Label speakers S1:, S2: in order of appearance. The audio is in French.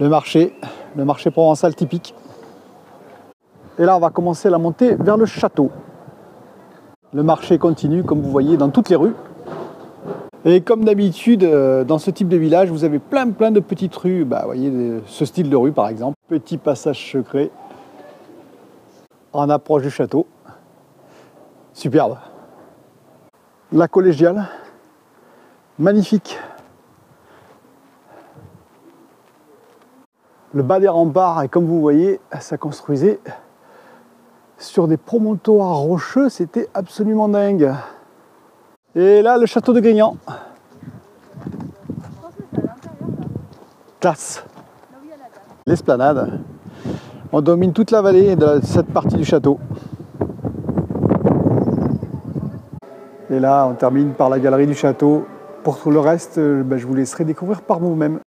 S1: le marché, le marché provençal typique. Et là, on va commencer la montée vers le château. Le marché continue, comme vous voyez, dans toutes les rues. Et comme d'habitude, euh, dans ce type de village, vous avez plein plein de petites rues. Bah, vous voyez, ce style de rue, par exemple. Petit passage secret en approche du château. Superbe. La collégiale, magnifique. Le bas des remparts, et comme vous voyez, ça construisait sur des promontoires rocheux, c'était absolument dingue. Et là, le château de Grignan. Classe. L'esplanade. On domine toute la vallée de cette partie du château. Et là, on termine par la galerie du château. Pour tout le reste, ben, je vous laisserai découvrir par vous-même.